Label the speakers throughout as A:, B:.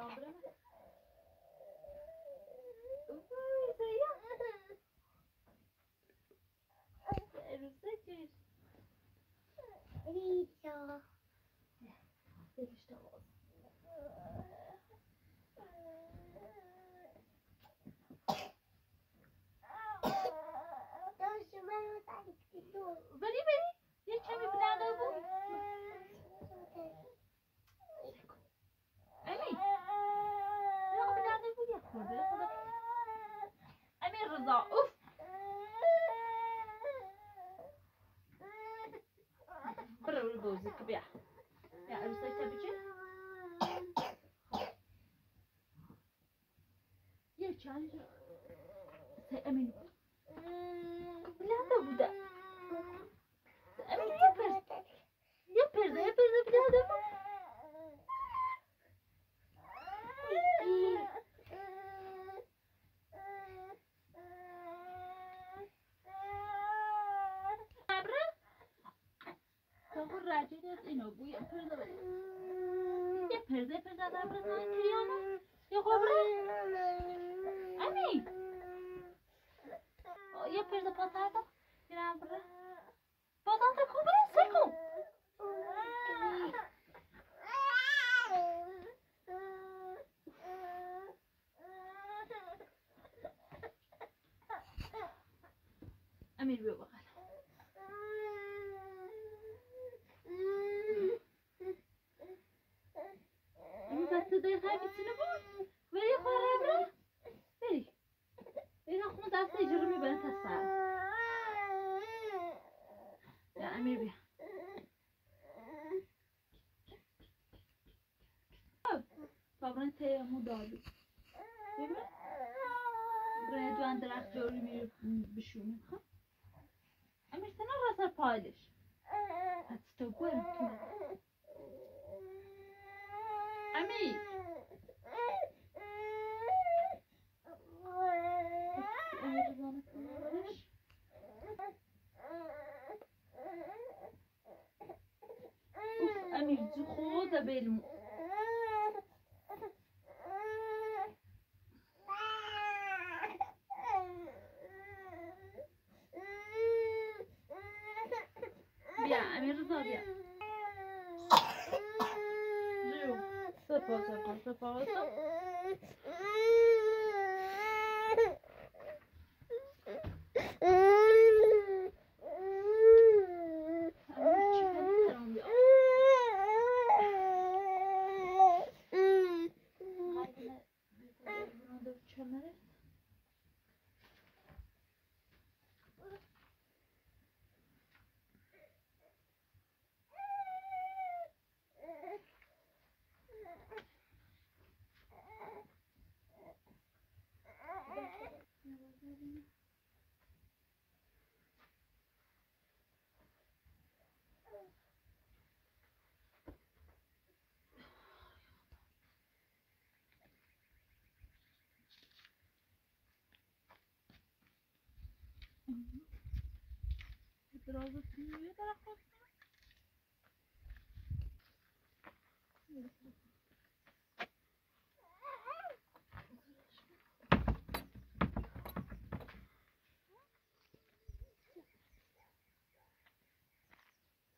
A: obra. Quero
B: saber. Lindo. Ele está louco. Vení, vení, já čemu brada vůbec. خورده خدا امیر رضا اوف برو برو بوزی که بیا یا عروسای تبیجه یه چند امین بلند بوده امین یه پرده یه تا راجع از اینو بوی پرده بده یه پرده پرده در برسن کریانو یه خبره امی یه پرده پاتر 30 دقیقه می‌تونه بود بری خواه را بری اینا خون دست اجاره میبنه تا سر یا امیر بیا بابران تیمو دالو ببین برای دوان درخت جوری میره بشونه خب امیر سنا رسر پایدش حتی تو گوه امیر da benim. Ya Emir'i al ya. Yok. Sapa. Biraz da tümlüğe taraflarsın.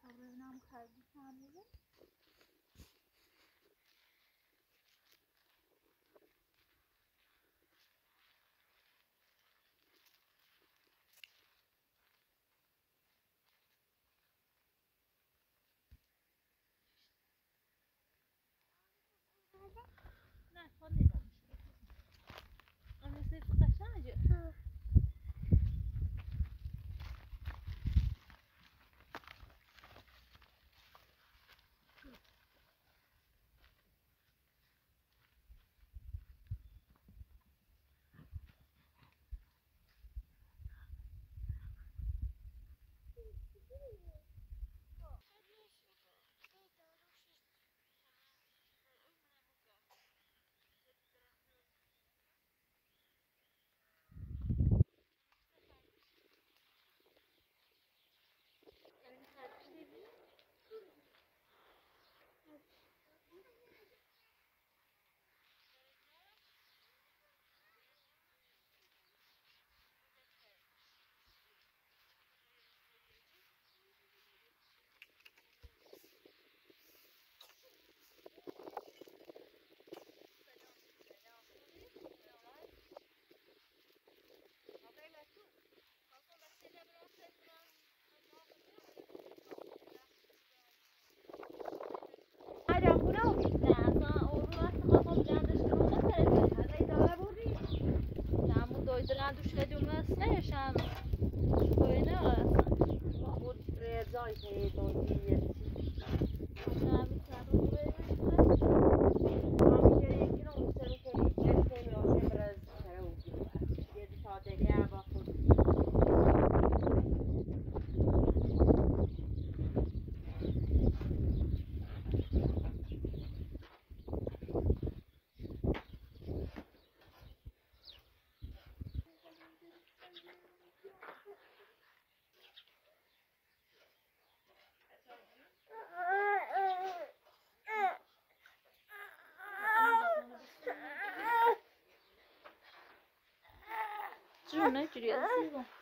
B: Kavrayınam kalbi taneleri. 嗯。شدیم واسه شم کوینه
C: واسه بود ریزای
B: 就是那距离啊，这。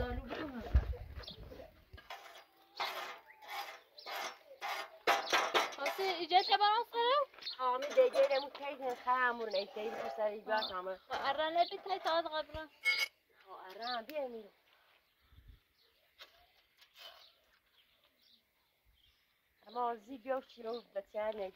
B: تمام دارو بود واسه ایجاد برام سرم
C: Ami dediğim bu keyfin hamur ne keyfin kusarı ibak ama.
B: ارانه بیتای تا قبرم
C: O aran bir emir. Ama zibyo çiyo bakar ne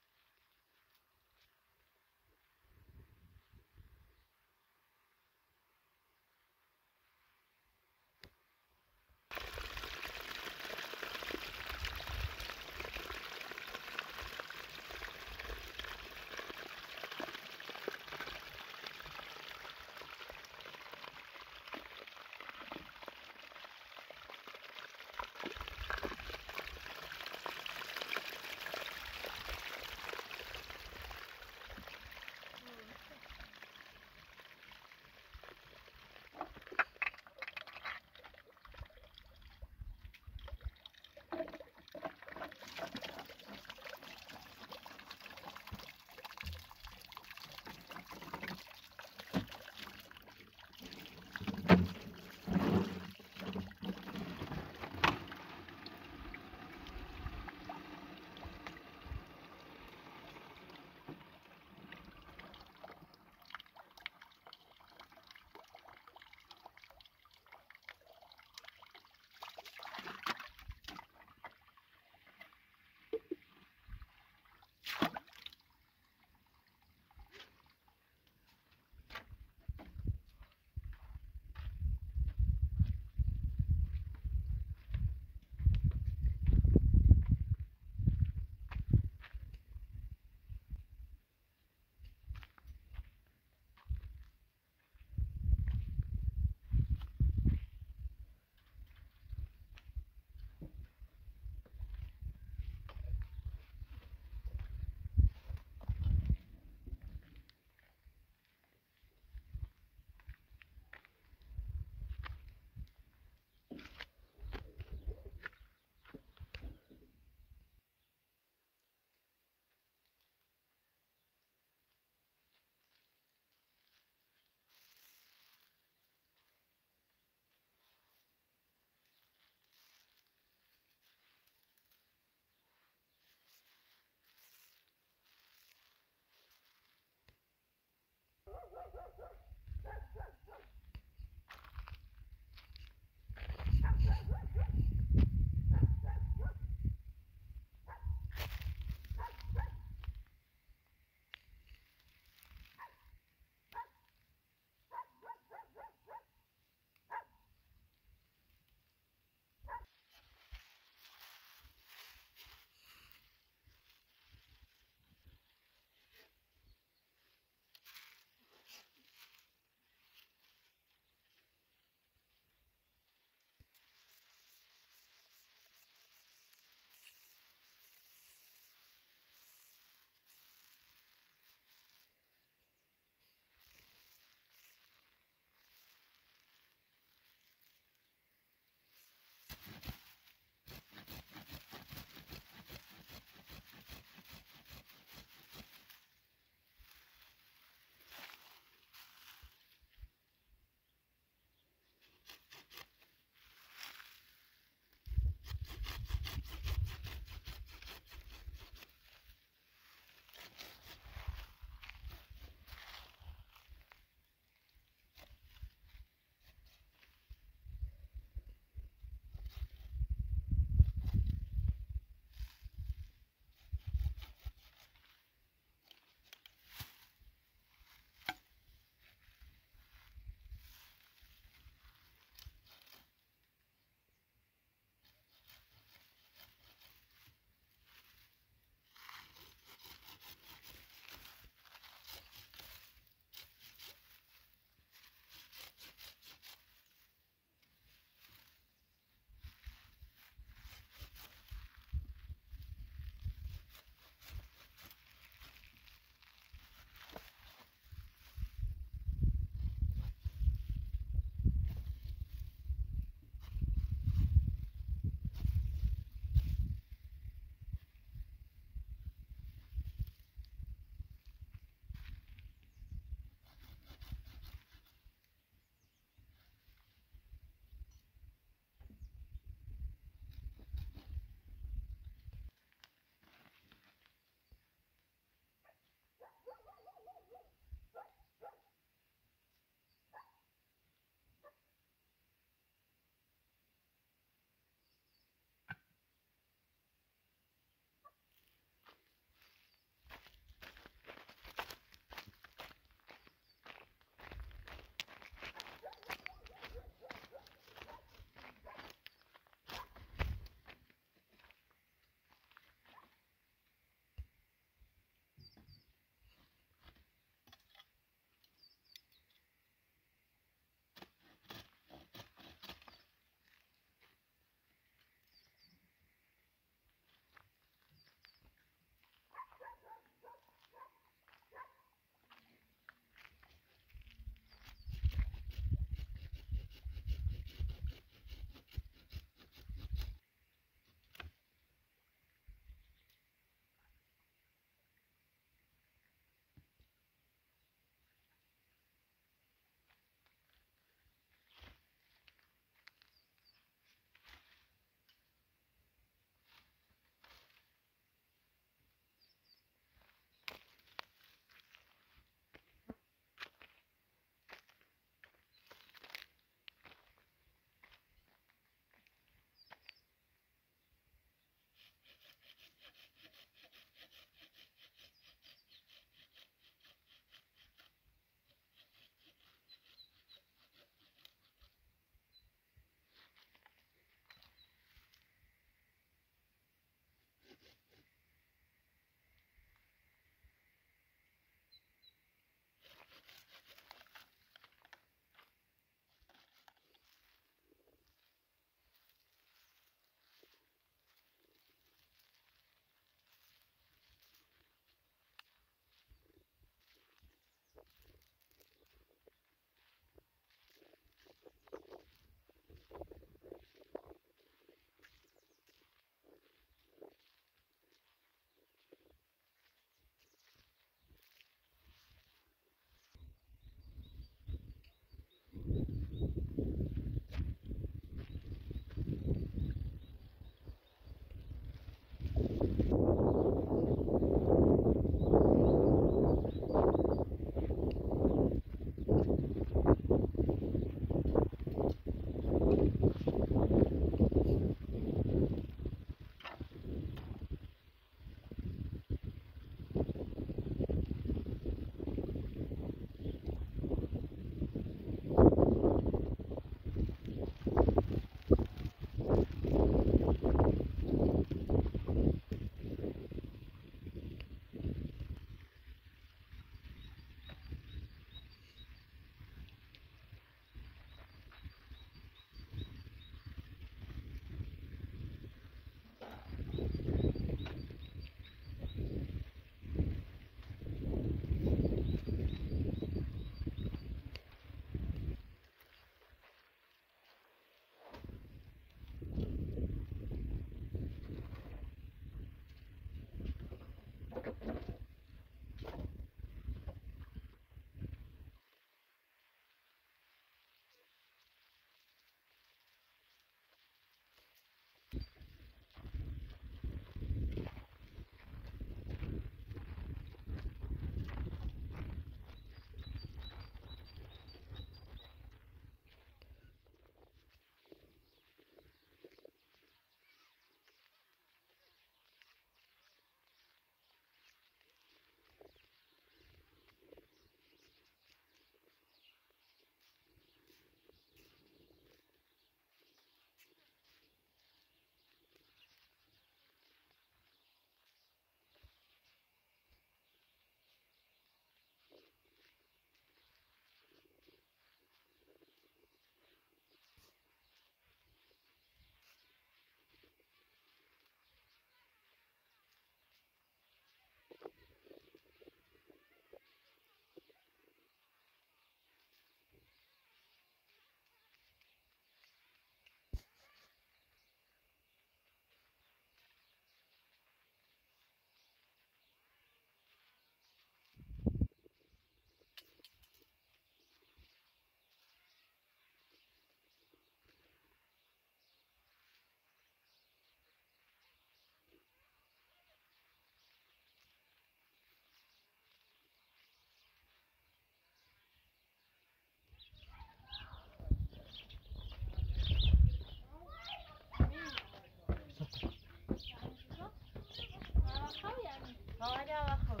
C: بره خب.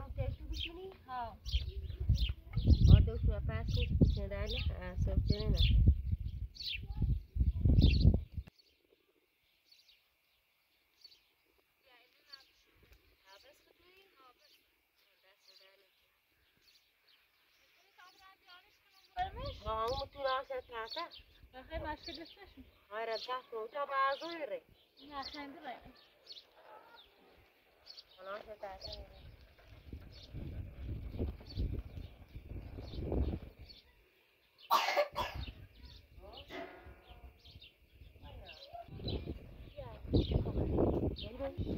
C: اون تشو بشینی؟
B: ها.
C: آدو شو پس نیست بشین در نه؟ اصاب جنه نه. cha số cho ba rồi
B: nhà xem thế
C: này Thank
B: you.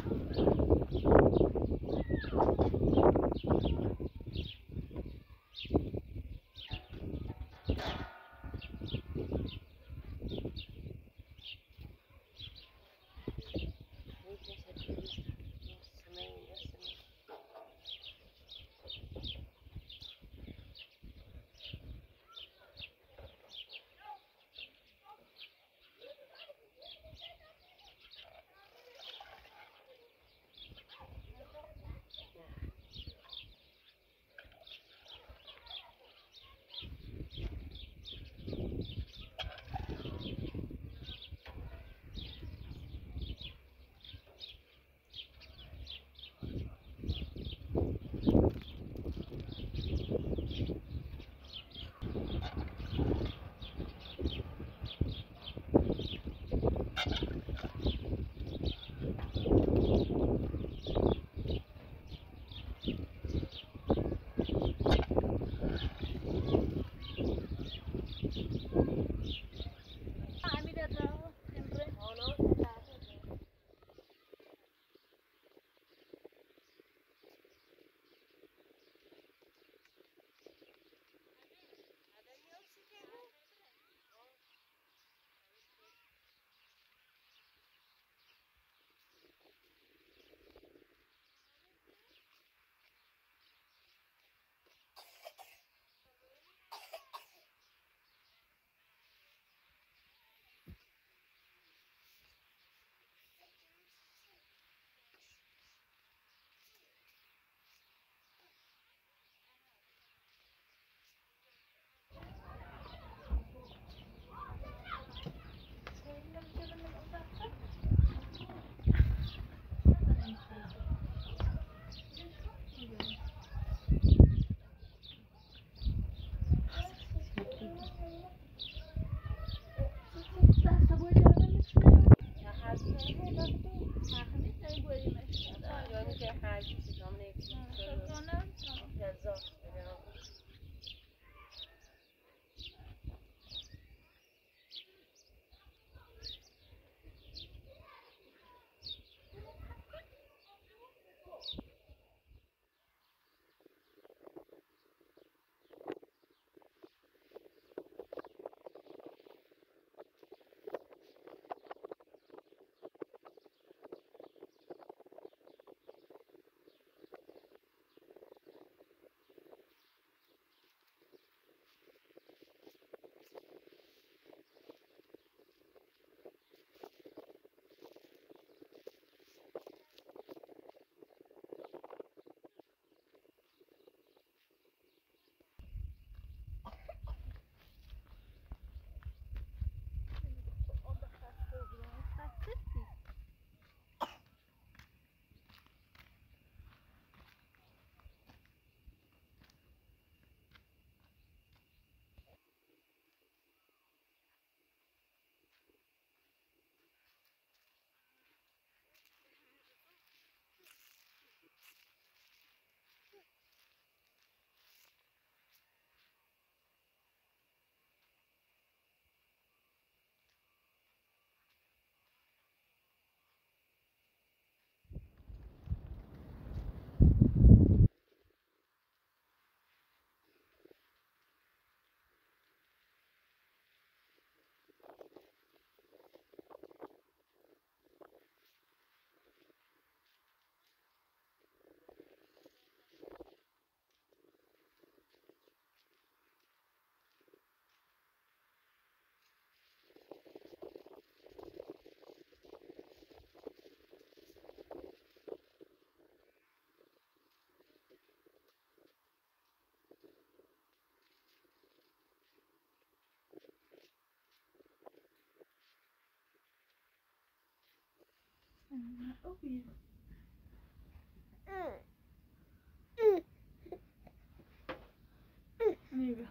B: Meyve.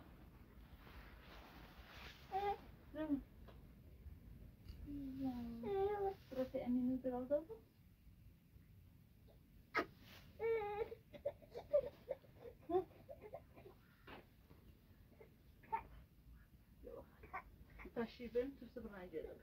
B: Değil mi? Burası Emin'in biraz da bu. Taşıyı benim, tırsı bana gelir.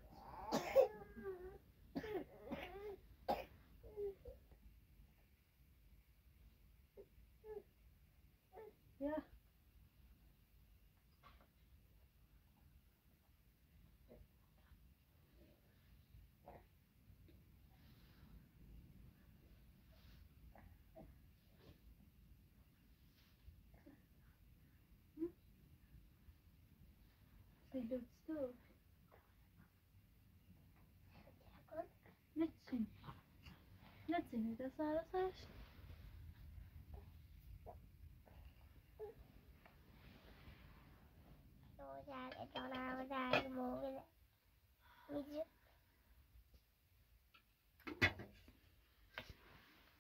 A: They do stuff. Nothing. Nothing. That's all that's
B: all.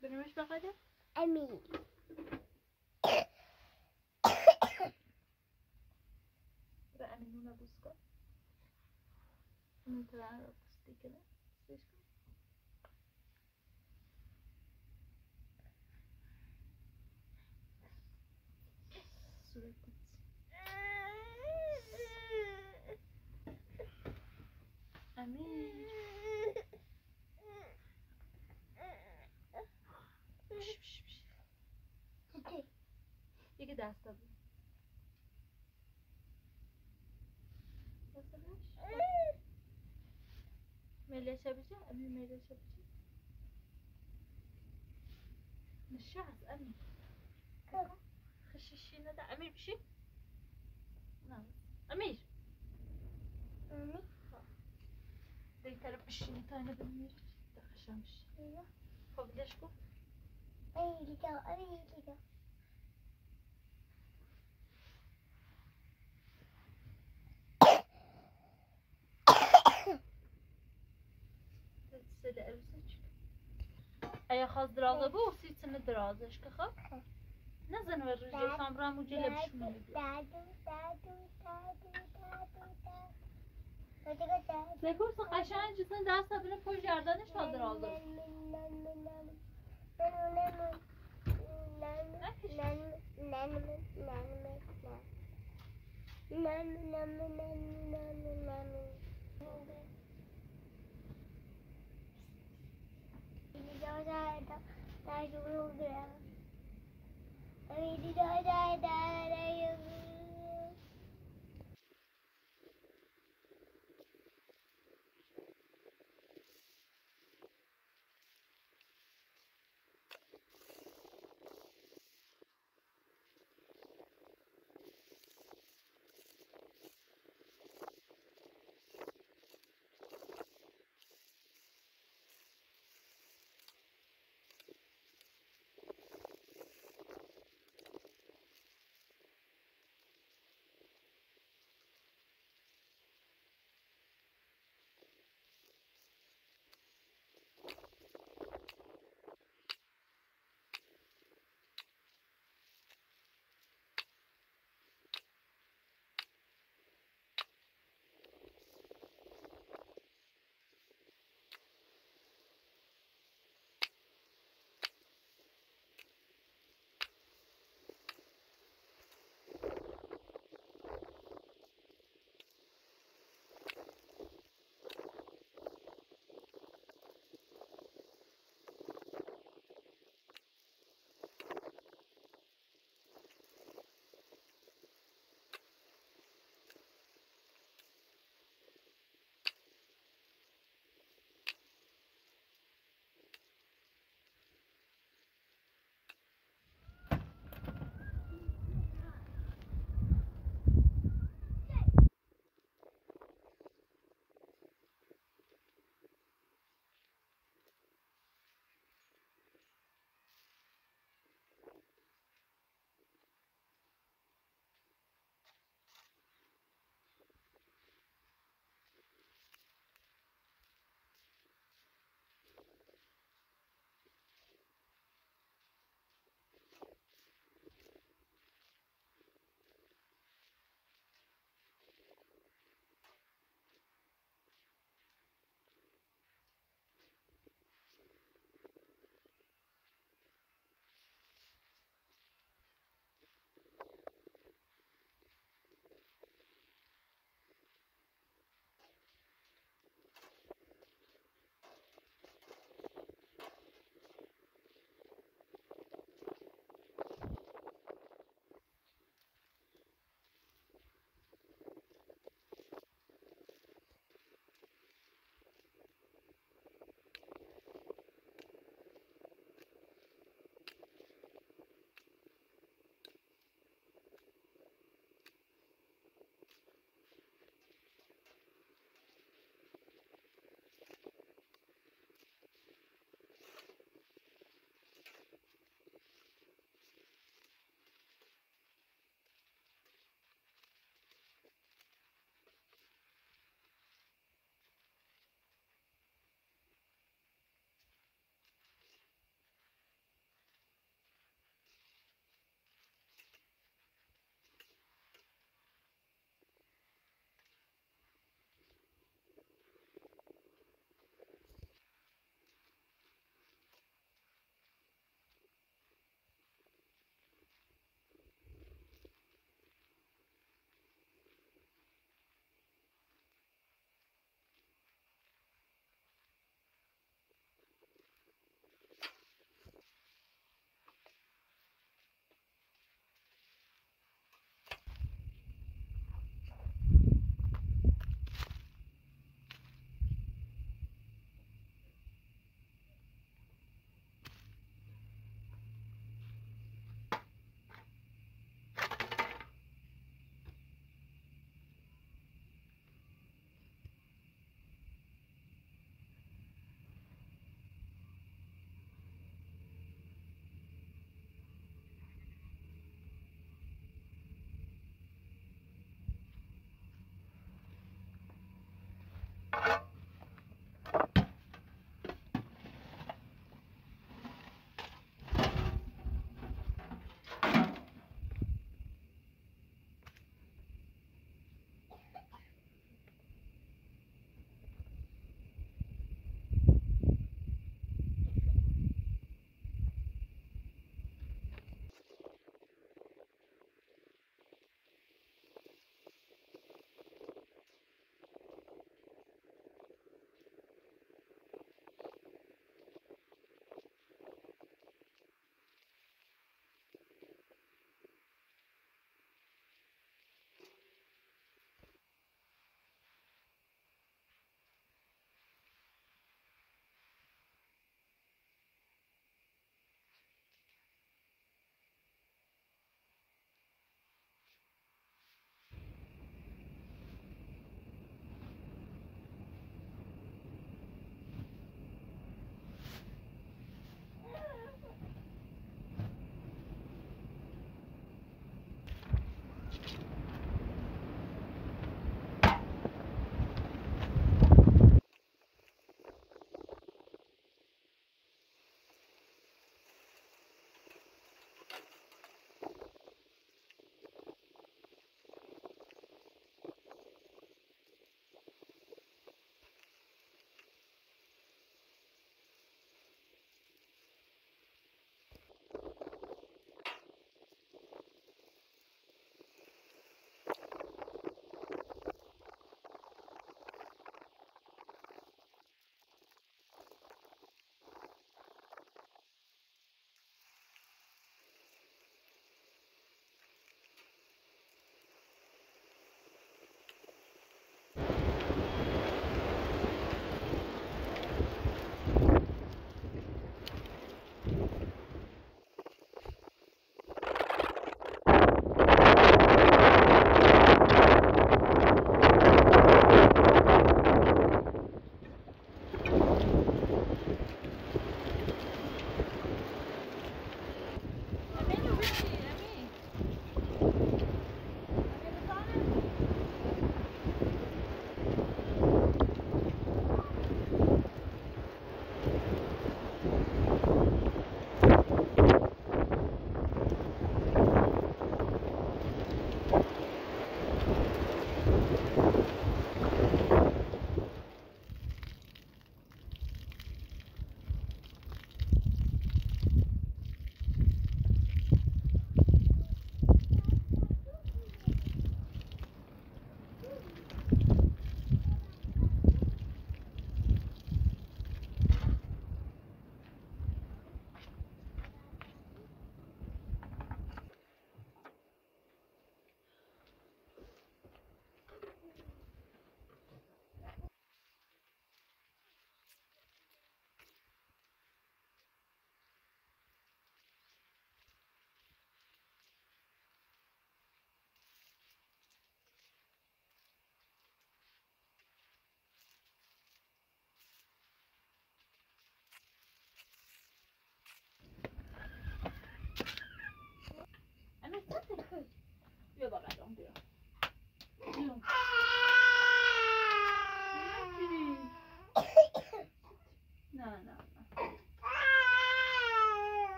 B: Bin ich
A: bereit?
B: Emmy. من طلع بوستي كده بوسكا صورة كوتسي أمير بش بش মেলে شبجة أمي মেলে شبجة مش شعز أمي. خش الشينا ده أمير بشي؟ نعم. أمير.
A: أمي.
B: ديت رب الشينا تانا بالمير ده خشامش أيوه.
A: فوق دشكو أي لقاء
B: أي لقاء هيا خاص درازة بو وصيت سنة درازة که خب نزن الرجل سامرا
A: مجلة بشمو
B: بپرس قشنگ جسن دست بینه پشت گردنش تا درازه نم نم نم نم हो जाएगा ताकि हो गया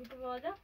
B: बहुत